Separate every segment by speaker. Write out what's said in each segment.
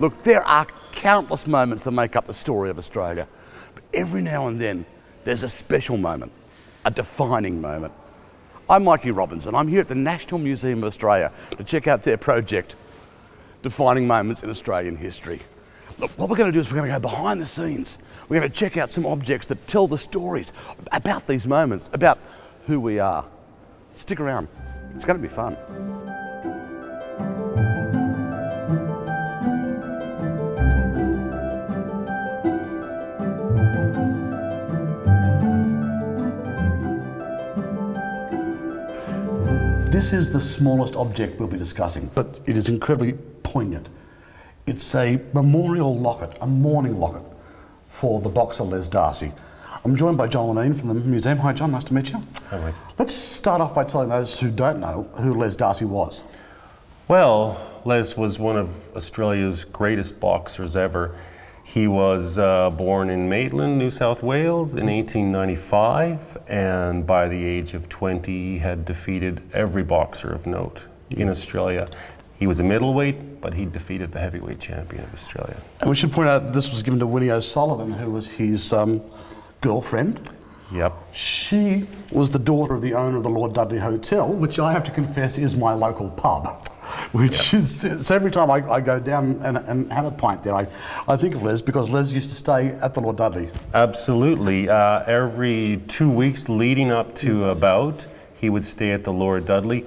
Speaker 1: Look, there are countless moments that make up the story of Australia. But every now and then, there's a special moment, a defining moment. I'm Mikey Robins. I'm here at the National Museum of Australia to check out their project, Defining Moments in Australian History. Look, what we're going to do is we're going to go behind the scenes. We're going to check out some objects that tell the stories about these moments, about who we are. Stick around. It's going to be fun. This is the smallest object we'll be discussing, but it is incredibly poignant. It's a memorial locket, a mourning locket for the boxer Les Darcy. I'm joined by John Lineen from the museum. Hi, John. Nice to meet you.
Speaker 2: Hi, Mike.
Speaker 1: Let's start off by telling those who don't know who Les Darcy was.
Speaker 2: Well, Les was one of Australia's greatest boxers ever. He was uh, born in Maitland, New South Wales in 1895, and by the age of 20, he had defeated every boxer of note in Australia. He was a middleweight, but he defeated the heavyweight champion of Australia.
Speaker 1: And we should point out that this was given to Winnie O'Sullivan, who was his um, girlfriend.
Speaker 2: Yep.
Speaker 1: She was the daughter of the owner of the Lord Dudley Hotel, which I have to confess is my local pub. Which is so every time I, I go down and, and, have a pint there, I, I think of Les because Les used to stay at the Lord Dudley.
Speaker 2: Absolutely. Uh, every two weeks leading up to a bout, he would stay at the Lord Dudley.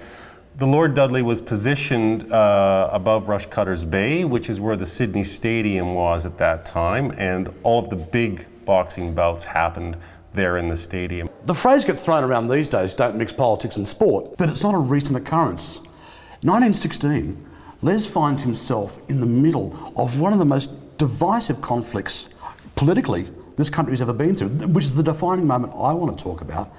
Speaker 2: The Lord Dudley was positioned uh, above Rushcutters Bay, which is where the Sydney Stadium was at that time, and all of the big boxing bouts happened there in the stadium.
Speaker 1: The phrase gets thrown around these days, don't mix politics and sport, but it's not a recent occurrence. 1916, Les finds himself in the middle of one of the most divisive conflicts politically this country's ever been through, which is the defining moment I want to talk about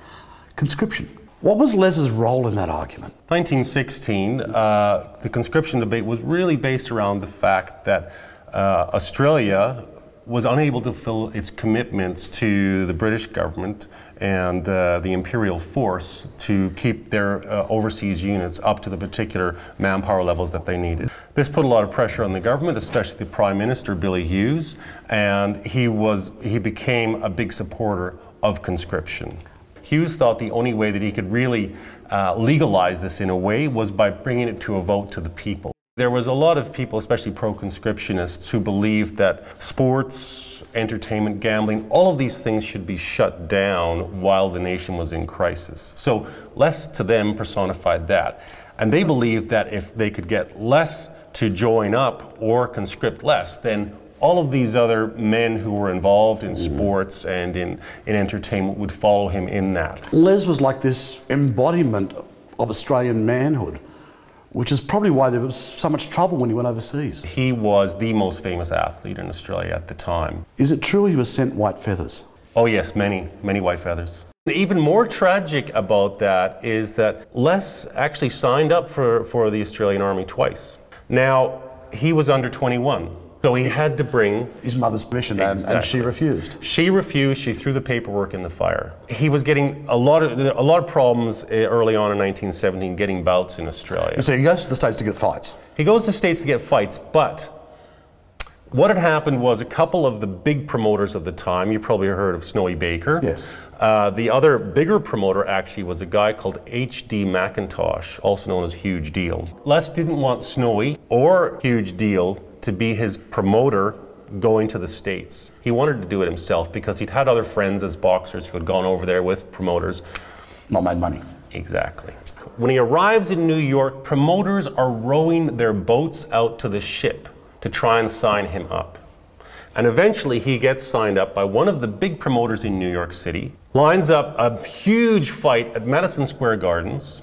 Speaker 1: conscription. What was Les's role in that argument?
Speaker 2: 1916, uh, the conscription debate was really based around the fact that uh, Australia was unable to fulfill its commitments to the British government and uh, the imperial force to keep their uh, overseas units up to the particular manpower levels that they needed. This put a lot of pressure on the government, especially the Prime Minister Billy Hughes, and he was he became a big supporter of conscription. Hughes thought the only way that he could really uh, legalize this in a way was by bringing it to a vote to the people. There was a lot of people, especially pro-conscriptionists, who believed that sports, entertainment, gambling, all of these things should be shut down while the nation was in crisis. So Les to them personified that. And they believed that if they could get Les to join up or conscript Les, then all of these other men who were involved in mm-hmm. sports and in, in entertainment would follow him in that.
Speaker 1: Les was like this embodiment of Australian manhood which is probably why there was so much trouble when he went overseas.
Speaker 2: He was the most famous athlete in Australia at the time.
Speaker 1: Is it true he was sent white feathers?
Speaker 2: Oh, yes, many, many white feathers. Even more tragic about that is that Les actually signed up for, for the Australian Army twice. Now, he was under 21. So he had to bring
Speaker 1: his mother's permission, exactly. and, and, she refused.
Speaker 2: She refused. She threw the paperwork in the fire. He was getting a lot of a lot of problems eh, early on in 1917 getting bouts in Australia.
Speaker 1: So he goes to the states to get fights.
Speaker 2: He goes to the states to get fights, but what had happened was a couple of the big promoters of the time. You probably heard of Snowy Baker.
Speaker 1: Yes.
Speaker 2: Uh, the other bigger promoter actually was a guy called H.D. McIntosh, also known as Huge Deal. Les didn't want Snowy or Huge Deal to be his promoter going to the States. He wanted to do it himself because he'd had other friends as boxers who had gone over there with promoters.
Speaker 1: Not made money.
Speaker 2: Exactly. When he arrives in New York, promoters are rowing their boats out to the ship to try and sign him up. And eventually he gets signed up by one of the big promoters in New York City, lines up a huge fight at Madison Square Gardens,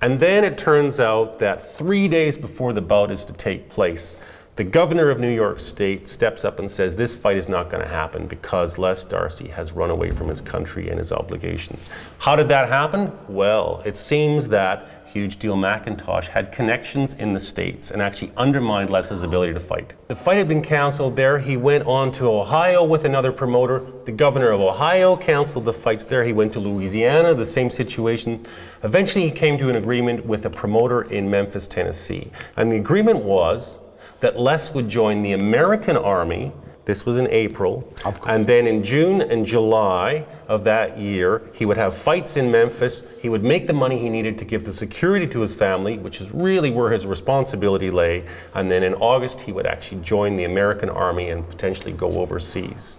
Speaker 2: and then it turns out that three days before the bout is to take place, the governor of New York State steps up and says this fight is not going to happen because Les Darcy has run away from his country and his obligations. How did that happen? Well, it seems that Huge Deal McIntosh had connections in the States and actually undermined Les's ability to fight. The fight had been canceled there. He went on to Ohio with another promoter. The governor of Ohio canceled the fights there. He went to Louisiana, the same situation. Eventually, he came to an agreement with a promoter in Memphis, Tennessee. And the agreement was that Les would join the American Army. This was in April. And then in June and July of that year, he would have fights in Memphis. He would make the money he needed to give the security to his family, which is really where his responsibility lay. And then in August, he would actually join the American Army and potentially go overseas.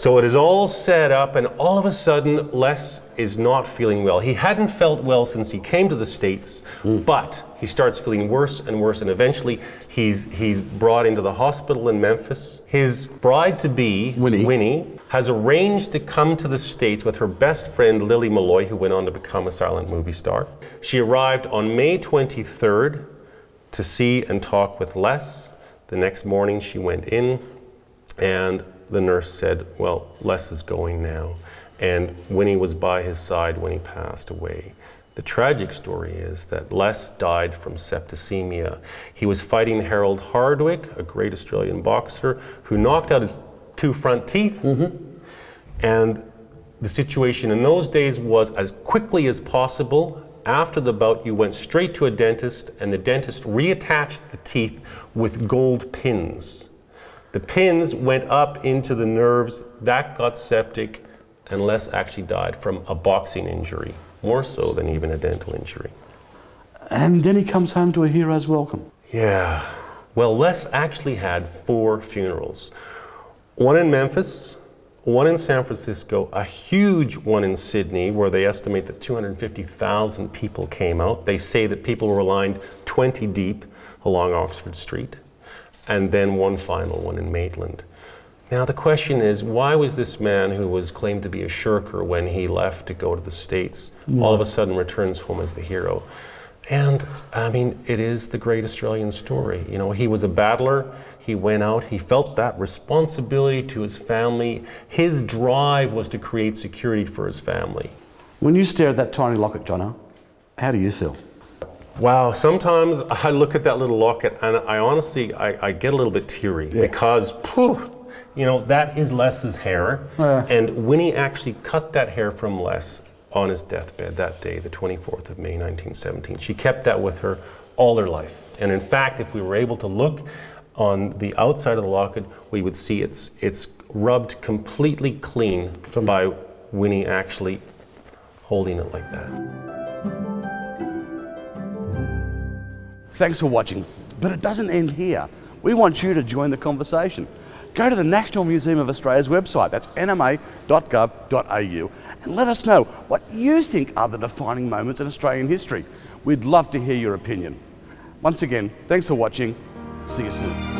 Speaker 2: So it is all set up, and all of a sudden, Les is not feeling well. He hadn't felt well since he came to the States, hmm. but he starts feeling worse and worse, and eventually he's, he's brought into the hospital in Memphis. His bride to be,
Speaker 1: Winnie.
Speaker 2: Winnie, has arranged to come to the States with her best friend, Lily Malloy, who went on to become a silent movie star. She arrived on May 23rd to see and talk with Les. The next morning, she went in, and the nurse said, Well, Les is going now. And Winnie was by his side when he passed away. The tragic story is that Les died from septicemia. He was fighting Harold Hardwick, a great Australian boxer, who knocked out his two front teeth. Mm-hmm. And the situation in those days was as quickly as possible. After the bout, you went straight to a dentist, and the dentist reattached the teeth with gold pins. The pins went up into the nerves, that got septic, and Les actually died from a boxing injury, more so than even a dental injury.
Speaker 1: And then he comes home to a hero's welcome.
Speaker 2: Yeah. Well, Les actually had four funerals one in Memphis, one in San Francisco, a huge one in Sydney, where they estimate that 250,000 people came out. They say that people were lined 20 deep along Oxford Street, and then one final one in Maitland. Now, the question is why was this man who was claimed to be a shirker when he left to go to the States all of a sudden returns home as the hero? And I mean, it is the great Australian story. You know, he was a battler. He went out. He felt that responsibility to his family. His drive was to create security for his family.
Speaker 1: When you stare at that tiny locket, Jono, how do you feel?
Speaker 2: Wow, sometimes I look at that little locket and I honestly, I, I get a little bit teary because, phew, you know, that is Les's hair.
Speaker 1: Yeah.
Speaker 2: And Winnie actually cut that hair from Les on his deathbed that day, the 24th of May, 1917. She kept that with her all her life. And in fact, if we were able to look on the outside of the locket, we would see it's, it's rubbed completely clean by Winnie actually holding it like that.
Speaker 1: Thanks for watching. But it doesn't end here. We want you to join the conversation. Go to the National Museum of Australia's website, that's nma.gov.au, and let us know what you think are the defining moments in Australian history. We'd love to hear your opinion. Once again, thanks for watching. See you soon.